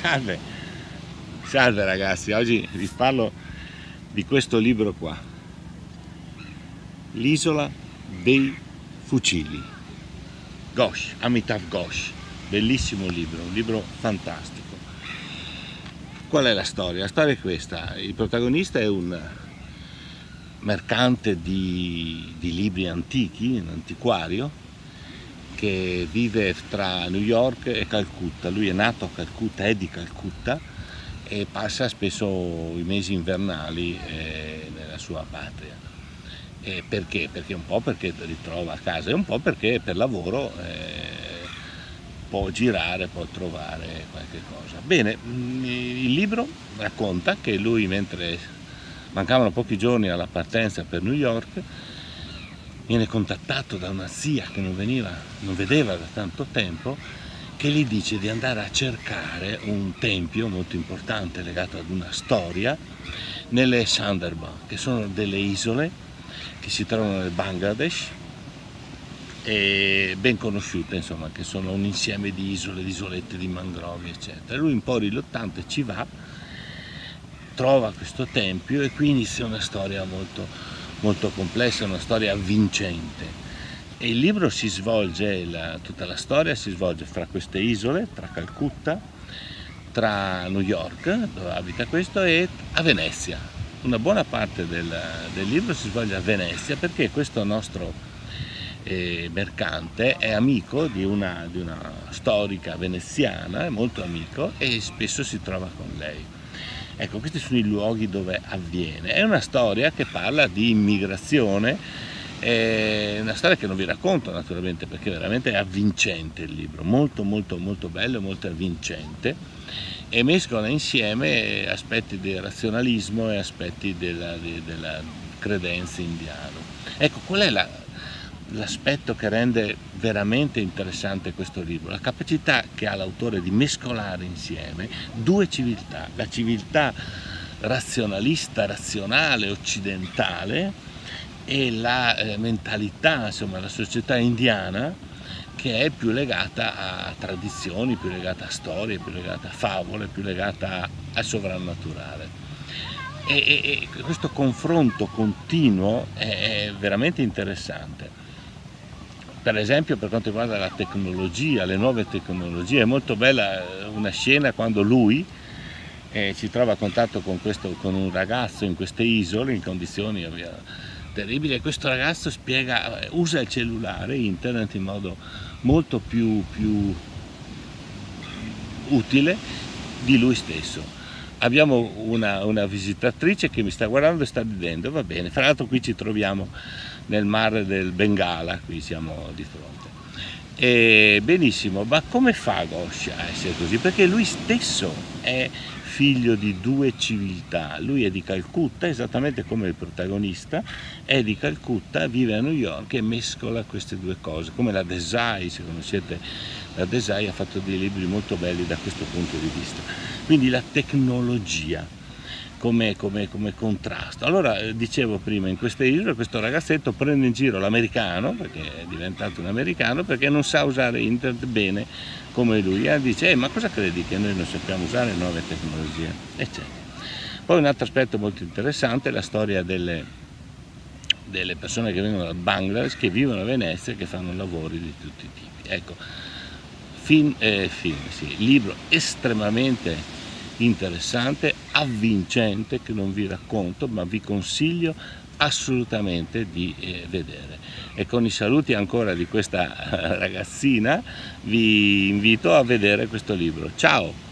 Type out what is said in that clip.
Salve, salve ragazzi, oggi vi parlo di questo libro qua, L'isola dei fucili, Ghosh, Amitav Ghosh, bellissimo libro, un libro fantastico. Qual è la storia? La storia è questa, il protagonista è un mercante di, di libri antichi, un antiquario, che vive tra New York e Calcutta. Lui è nato a Calcutta, è di Calcutta e passa spesso i mesi invernali eh, nella sua patria. E perché? Perché un po' perché ritrova a casa e un po' perché per lavoro eh, può girare, può trovare qualche cosa. Bene, mm, il libro racconta che lui mentre mancavano pochi giorni alla partenza per New York viene contattato da una zia che non, veniva, non vedeva da tanto tempo che gli dice di andare a cercare un tempio molto importante legato ad una storia nelle Sundarban, che sono delle isole che si trovano nel Bangladesh e ben conosciute, insomma, che sono un insieme di isole, di isolette, di mangrovi, eccetera. Lui un po' riluttante ci va, trova questo tempio e qui inizia una storia molto molto complessa, una storia avvincente. E il libro si svolge, la, tutta la storia si svolge fra queste isole, tra Calcutta, tra New York, dove abita questo, e a Venezia. Una buona parte del, del libro si svolge a Venezia perché questo nostro eh, mercante è amico di una, di una storica veneziana, è molto amico e spesso si trova con lei. Ecco, questi sono i luoghi dove avviene. È una storia che parla di immigrazione, è una storia che non vi racconto naturalmente perché veramente è avvincente il libro, molto molto molto bello, molto avvincente e mescola insieme aspetti del razionalismo e aspetti della, della credenza indiano. Ecco, qual è la, l'aspetto che rende veramente interessante questo libro, la capacità che ha l'autore di mescolare insieme due civiltà, la civiltà razionalista, razionale, occidentale e la eh, mentalità, insomma la società indiana che è più legata a tradizioni, più legata a storie, più legata a favole, più legata al sovrannaturale. E, e, e questo confronto continuo è veramente interessante per esempio per quanto riguarda la tecnologia, le nuove tecnologie, è molto bella eh, una scena quando lui eh, si trova a contatto con, questo, con, un ragazzo in queste isole in condizioni ovvia, terribili e questo ragazzo spiega, eh, usa il cellulare, internet in modo molto più, più utile di lui stesso. Abbiamo una, una visitatrice che mi sta guardando e sta ridendo, va bene, fra l'altro qui ci troviamo nel mare del Bengala, qui siamo di fronte. E benissimo, ma come fa Ghosh a essere così? Perché lui stesso è figlio di due civiltà, lui è di Calcutta, esattamente come il protagonista, è di Calcutta, vive a New York e mescola queste due cose, come la Desai, se conoscete la Desai ha fatto dei libri molto belli da questo punto di vista. Quindi la tecnologia, come, come, come contrasto. Allora eh, dicevo prima, in queste isole questo ragazzetto prende in giro l'americano, perché è diventato un americano, perché non sa usare internet bene come lui. E dice, eh, ma cosa credi che noi non sappiamo usare nuove tecnologie? Eccetera. Poi un altro aspetto molto interessante è la storia delle, delle persone che vengono dal Bangladesh, che vivono a Venezia e che fanno lavori di tutti i tipi. Ecco, film, eh, film sì, libro estremamente interessante, avvincente che non vi racconto ma vi consiglio assolutamente di eh, vedere. E con i saluti ancora di questa ragazzina vi invito a vedere questo libro. Ciao!